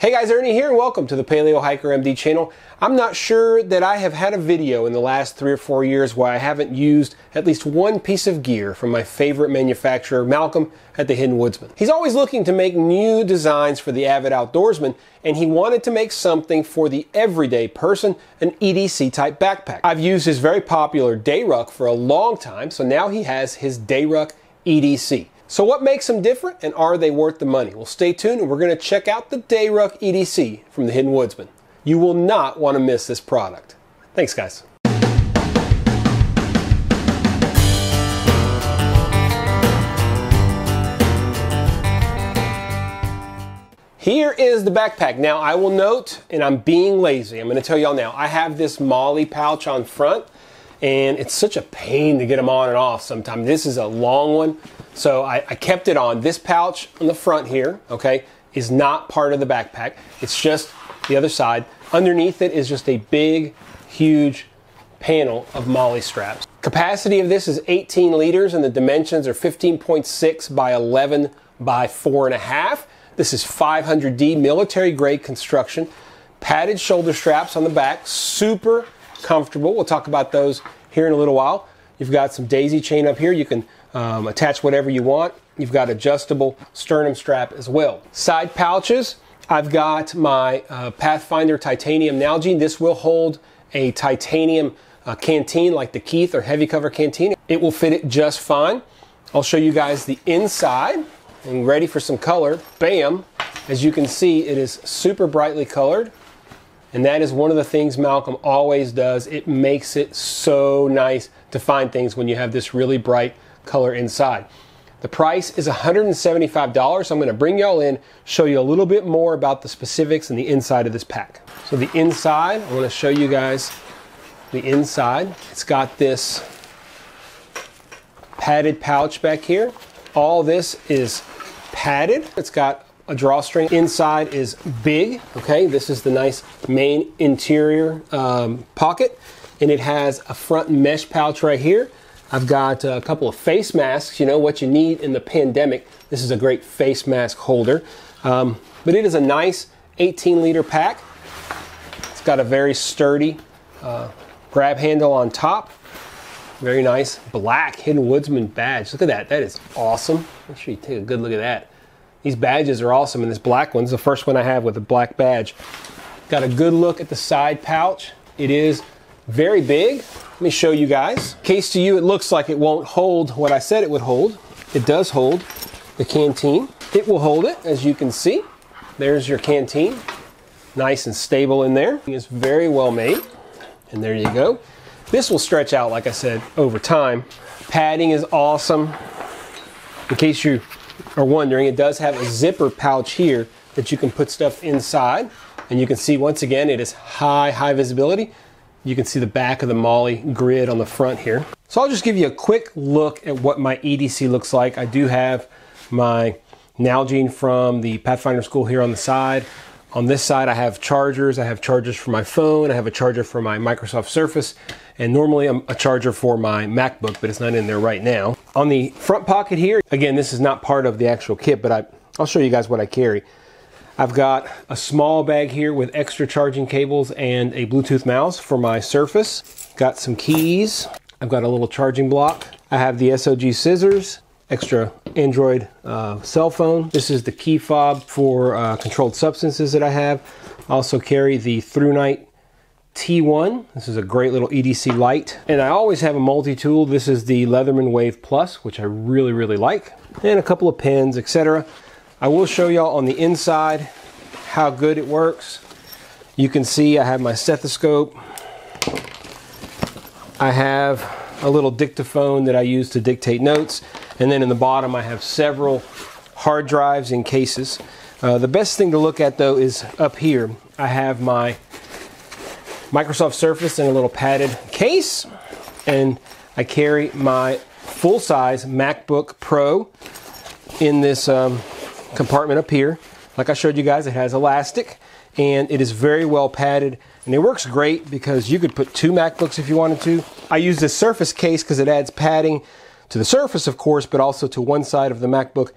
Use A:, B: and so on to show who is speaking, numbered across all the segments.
A: Hey guys, Ernie here and welcome to the Paleo Hiker MD channel. I'm not sure that I have had a video in the last three or four years where I haven't used at least one piece of gear from my favorite manufacturer, Malcolm at the Hidden Woodsmen. He's always looking to make new designs for the avid outdoorsman and he wanted to make something for the everyday person, an EDC type backpack. I've used his very popular Dayruck for a long time, so now he has his Dayruck EDC. So what makes them different and are they worth the money? Well, stay tuned and we're going to check out the Dayruck EDC from the Hidden Woodsmen. You will not want to miss this product. Thanks, guys. Here is the backpack. Now, I will note, and I'm being lazy, I'm going to tell y'all now, I have this MOLLE pouch on front, and it's such a pain to get them on and off sometimes. This is a long one. So I, I, kept it on. This pouch on the front here, okay, is not part of the backpack. It's just the other side. Underneath it is just a big, huge panel of MOLLE straps. Capacity of this is 18 liters and the dimensions are 15.6 by 11 by 4.5. This is 500D military grade construction. Padded shoulder straps on the back, super comfortable. We'll talk about those here in a little while. You've got some daisy chain up here. You can um, attach whatever you want. You've got adjustable sternum strap as well. Side pouches, I've got my uh, Pathfinder titanium Nalgene. This will hold a titanium uh, canteen like the Keith or heavy cover canteen. It will fit it just fine. I'll show you guys the inside and ready for some color. Bam! As you can see, it is super brightly colored. And that is one of the things Malcolm always does. It makes it so nice to find things when you have this really bright color inside. The price is $175. So I'm going to bring y'all in, show you a little bit more about the specifics and the inside of this pack. So the inside, I want to show you guys the inside. It's got this padded pouch back here. All this is padded. It's got a drawstring. Inside is big, okay? This is the nice main interior um, pocket. And it has a front mesh pouch right here I've got a couple of face masks, you know, what you need in the pandemic. This is a great face mask holder. Um, but it is a nice 18 liter pack. It's got a very sturdy uh, grab handle on top. Very nice black Hidden Woodsmen badge. Look at that. That is awesome. Make sure you take a good look at that. These badges are awesome, and this black one's the first one I have with a black badge. Got a good look at the side pouch. It is very big. Let me show you guys. Case to you, it looks like it won't hold what I said it would hold. It does hold the canteen. It will hold it, as you can see. There's your canteen. Nice and stable in there. It's very well made. And there you go. This will stretch out, like I said, over time. Padding is awesome. In case you are wondering, it does have a zipper pouch here that you can put stuff inside. And you can see, once again, it is high, high visibility. You can see the back of the MOLLE grid on the front here. So I'll just give you a quick look at what my EDC looks like. I do have my Nalgene from the Pathfinder School here on the side. On this side, I have chargers. I have chargers for my phone. I have a charger for my Microsoft Surface. And normally I'm a charger for my MacBook, but it's not in there right now. On the front pocket here, again, this is not part of the actual kit, but I, I'll show you guys what I carry. I've got a small bag here with extra charging cables and a Bluetooth mouse for my Surface. Got some keys. I've got a little charging block. I have the SOG scissors, extra Android uh, cell phone. This is the key fob for uh, controlled substances that I have. I also carry the ThruNite T1. This is a great little EDC light. And I always have a multi-tool. This is the Leatherman Wave Plus, which I really, really like. And a couple of pens, etc. I will show y'all on the inside how good it works. You can see I have my stethoscope. I have a little dictaphone that I use to dictate notes. And then in the bottom I have several hard drives in cases. Uh, the best thing to look at though is up here. I have my Microsoft Surface in a little padded case. And I carry my full-size MacBook Pro in this um, compartment up here. Like I showed you guys, it has elastic and it is very well padded and it works great because you could put two MacBooks if you wanted to. I use this Surface case because it adds padding to the surface, of course, but also to one side of the MacBook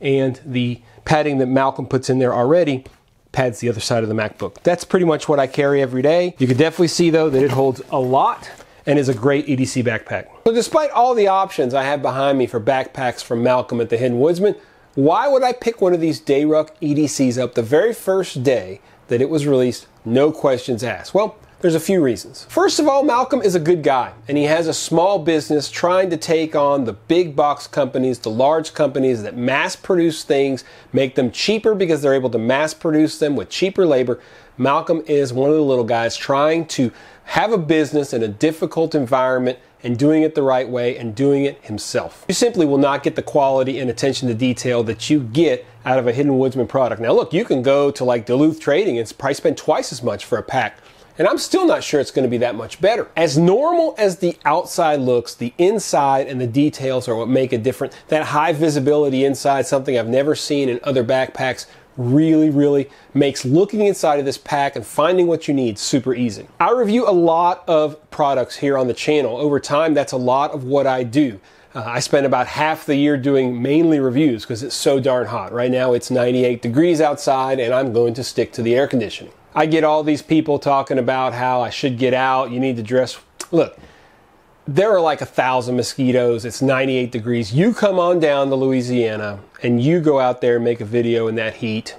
A: and the padding that Malcolm puts in there already pads the other side of the MacBook. That's pretty much what I carry every day. You can definitely see though that it holds a lot and is a great EDC backpack. So despite all the options I have behind me for backpacks from Malcolm at the Hidden Woodsmen, why would I pick one of these Dayruck EDCs up the very first day that it was released, no questions asked? Well, there's a few reasons. First of all, Malcolm is a good guy and he has a small business trying to take on the big box companies, the large companies that mass produce things, make them cheaper because they're able to mass produce them with cheaper labor. Malcolm is one of the little guys trying to have a business in a difficult environment and doing it the right way and doing it himself. You simply will not get the quality and attention to detail that you get out of a Hidden Woodsmen product. Now, look, you can go to like Duluth Trading and probably spend twice as much for a pack and I'm still not sure it's going to be that much better. As normal as the outside looks, the inside and the details are what make a difference. That high visibility inside, something I've never seen in other backpacks, really, really makes looking inside of this pack and finding what you need super easy. I review a lot of products here on the channel. Over time, that's a lot of what I do. Uh, I spend about half the year doing mainly reviews because it's so darn hot. Right now it's 98 degrees outside and I'm going to stick to the air conditioning. I get all these people talking about how I should get out, you need to dress. Look, there are like a thousand mosquitoes. It's 98 degrees. You come on down to Louisiana and you go out there and make a video in that heat.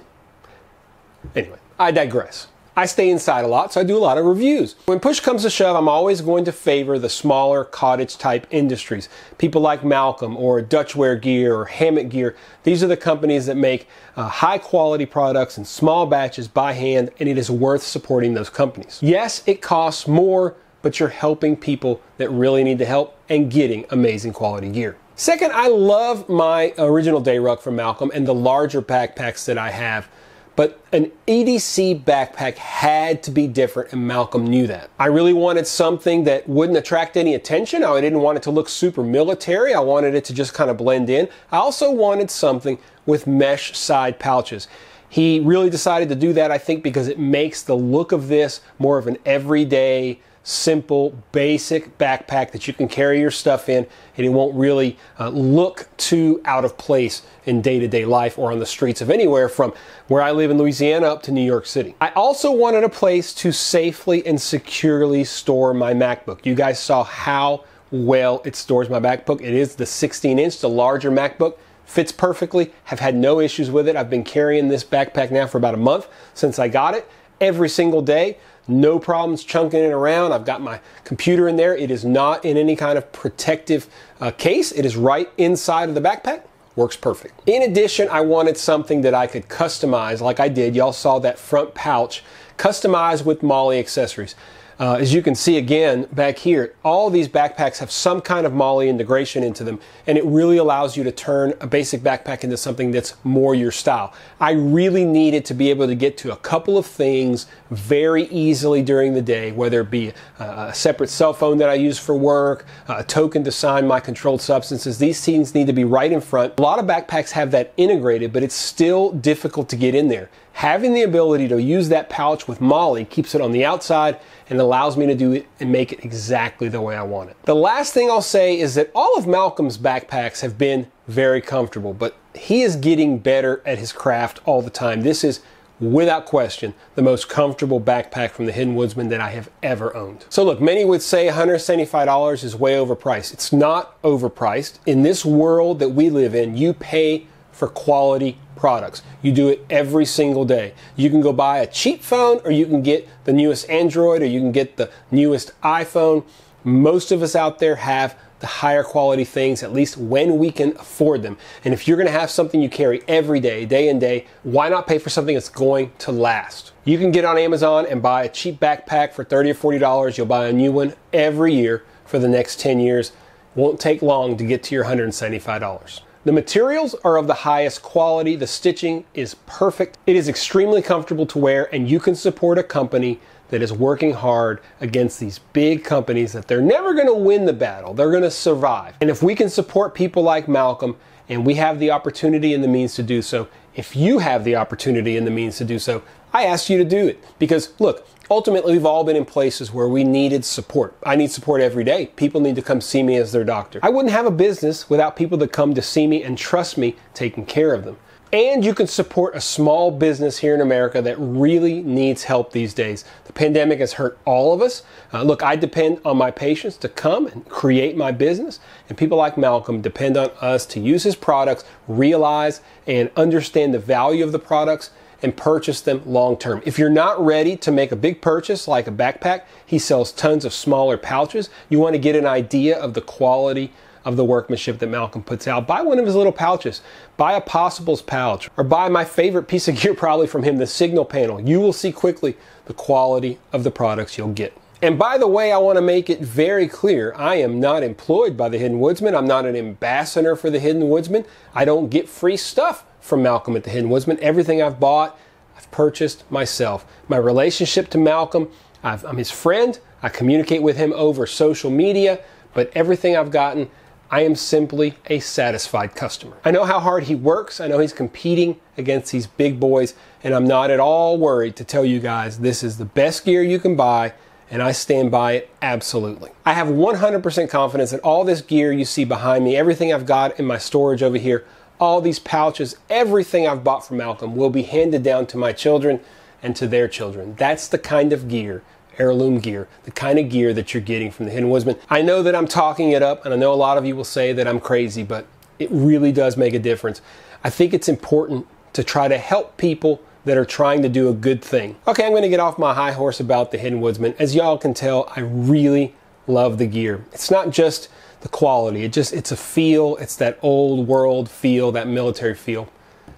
A: Anyway, I digress. I stay inside a lot, so I do a lot of reviews. When push comes to shove, I'm always going to favor the smaller cottage type industries. People like Malcolm or Dutchware Gear or Hammock Gear. These are the companies that make uh, high quality products in small batches by hand, and it is worth supporting those companies. Yes, it costs more, but you're helping people that really need the help and getting amazing quality gear. Second, I love my original day ruck from Malcolm and the larger backpacks that I have. But an EDC backpack had to be different, and Malcolm knew that. I really wanted something that wouldn't attract any attention. I didn't want it to look super military. I wanted it to just kind of blend in. I also wanted something with mesh side pouches. He really decided to do that, I think, because it makes the look of this more of an everyday simple, basic backpack that you can carry your stuff in and it won't really uh, look too out of place in day to day life or on the streets of anywhere from where I live in Louisiana up to New York City. I also wanted a place to safely and securely store my MacBook. You guys saw how well it stores my MacBook. It is the 16 inch, the larger MacBook. Fits perfectly, have had no issues with it. I've been carrying this backpack now for about a month since I got it every single day no problems chunking it around. I've got my computer in there. It is not in any kind of protective uh, case. It is right inside of the backpack. Works perfect. In addition, I wanted something that I could customize like I did. Y'all saw that front pouch customized with MOLLE accessories. Uh, as you can see again back here, all these backpacks have some kind of MOLLE integration into them, and it really allows you to turn a basic backpack into something that's more your style. I really needed to be able to get to a couple of things very easily during the day, whether it be a separate cell phone that I use for work, a token to sign my controlled substances. These things need to be right in front. A lot of backpacks have that integrated, but it's still difficult to get in there. Having the ability to use that pouch with MOLLE keeps it on the outside and allows me to do it and make it exactly the way I want it. The last thing I'll say is that all of Malcolm's backpacks have been very comfortable, but he is getting better at his craft all the time. This is without question, the most comfortable backpack from the Hidden Woodsmen that I have ever owned. So look, many would say $175 is way overpriced. It's not overpriced. In this world that we live in, you pay for quality products. You do it every single day. You can go buy a cheap phone or you can get the newest Android or you can get the newest iPhone. Most of us out there have the higher quality things, at least when we can afford them. And if you're gonna have something you carry every day, day in day, why not pay for something that's going to last? You can get on Amazon and buy a cheap backpack for 30 or $40. You'll buy a new one every year for the next 10 years. Won't take long to get to your $175. The materials are of the highest quality. The stitching is perfect. It is extremely comfortable to wear, and you can support a company that is working hard against these big companies that they're never going to win the battle. They're going to survive. And if we can support people like Malcolm and we have the opportunity and the means to do so, if you have the opportunity and the means to do so, I ask you to do it. Because look, ultimately, we've all been in places where we needed support. I need support every day. People need to come see me as their doctor. I wouldn't have a business without people that come to see me and trust me taking care of them. and you can support a small business here in America that really needs help these days. The pandemic has hurt all of us. Uh, look, I depend on my patients to come and create my business, and people like Malcolm depend on us to use his products, realize and understand the value of the products, and purchase them long term. If you're not ready to make a big purchase like a backpack, he sells tons of smaller pouches. You want to get an idea of the quality of the workmanship that Malcolm puts out. Buy one of his little pouches. Buy a Possibles pouch or buy my favorite piece of gear probably from him, the Signal panel. You will see quickly the quality of the products you'll get. And by the way, I want to make it very clear I am not employed by the Hidden Woodsmen. I'm not an ambassador for the Hidden Woodsmen. I don't get free stuff from Malcolm at the Hidden Woodsmen. Everything I've bought, I've purchased myself. My relationship to Malcolm, i am his friend. I communicate with him over social media, but everything I've gotten, I am simply a satisfied customer. I know how hard he works. I know he's competing against these big boys, and I'm not at all worried to tell you guys this is the best gear you can buy and I stand by it absolutely. I have 100% confidence that all this gear you see behind me, everything I've got in my storage over here, all these pouches, everything I've bought from Malcolm will be handed down to my children and to their children. That's the kind of gear, heirloom gear, the kind of gear that you're getting from the Hidden Woodsmen. I know that I'm talking it up, and I know a lot of you will say that I'm crazy, but it really does make a difference. I think it's important to try to help people that are trying to do a good thing. Okay, I'm going to get off my high horse about the Hidden Woodsmen. As y'all can tell, I really love the gear. It's not just the quality. It just it's a feel. It's that old world feel, that military feel.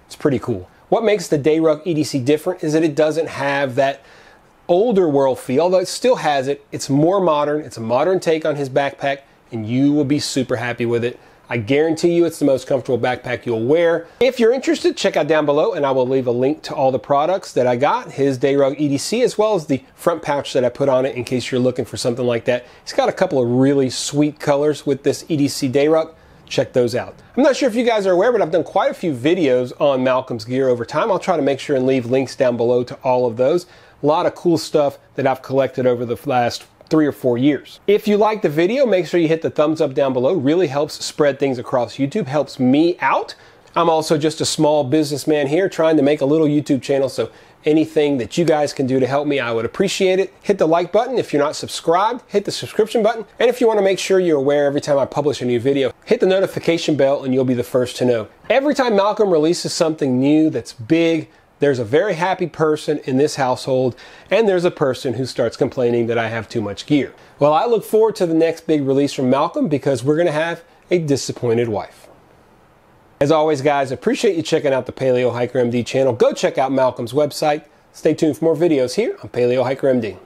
A: It's pretty cool. What makes the Dayruck EDC different is that it doesn't have that older world feel, although it still has it. It's more modern. It's a modern take on his backpack, and you will be super happy with it. I guarantee you it's the most comfortable backpack you'll wear. If you're interested, check out down below and I will leave a link to all the products that I got, his Dayruck EDC, as well as the front pouch that I put on it in case you're looking for something like that. He's got a couple of really sweet colors with this EDC Dayruck. Check those out. I'm not sure if you guys are aware, but I've done quite a few videos on Malcolm's gear over time. I'll try to make sure and leave links down below to all of those. A lot of cool stuff that I've collected over the last three or four years. If you like the video, make sure you hit the thumbs up down below. Really helps spread things across YouTube, helps me out. I'm also just a small businessman here trying to make a little YouTube channel, so anything that you guys can do to help me, I would appreciate it. Hit the like button. If you're not subscribed, hit the subscription button. And if you want to make sure you're aware every time I publish a new video, hit the notification bell and you'll be the first to know. Every time Malcolm releases something new that's big, there's a very happy person in this household, and there's a person who starts complaining that I have too much gear. Well, I look forward to the next big release from Malcolm because we're going to have a disappointed wife. As always, guys, appreciate you checking out the Paleo Hiker MD channel. Go check out Malcolm's website. Stay tuned for more videos here on Paleo Hiker MD.